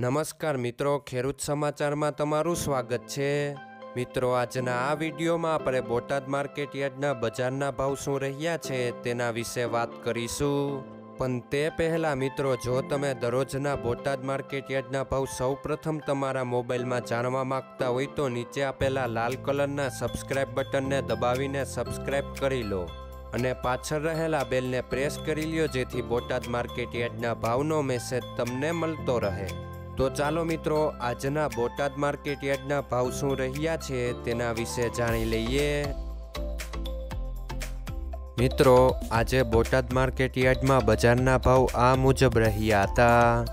નમસ્કાર મિત્રો, ખેડૂત સમાચારમાં તમારું સ્વાગત છે. મિત્રો, આજના આ વિડીયોમાં આપણે બોટાદ માર્કેટ યાર્ડના બજારના ભાવ શું રહ્યા છે તેના વિશે વાત કરીશું. પણ તે પહેલાં મિત્રો, જો તમે દરરોજના બોટાદ માર્કેટ યાર્ડના ભાવ સૌપ્રથમ તમારા મોબાઈલમાં જાણવા માંગતા હોય તો નીચે આપેલા લાલ કલરના સબસ્ક્રાઇબ બટનને દબાવીને સબસ્ક્રાઇબ કરી લો અને પાછળ રહેલા બેલને પ્રેસ કરી લ્યો જેથી બોટાદ માર્કેટ યાર્ડના ભાવનો મેસેજ તમને મળતો રહે. તો ચાલો મિત્રો, આજના બોટાદ માર્કેટ યાર્ડના ભાવ શું રહ્યા છે તેના વિશે જાણી લઈએ. મિત્રો, આજે બોટાદ માર્કેટ યાર્ડમાં બજારના ભાવ આ મુજબ રહ્યા હતા.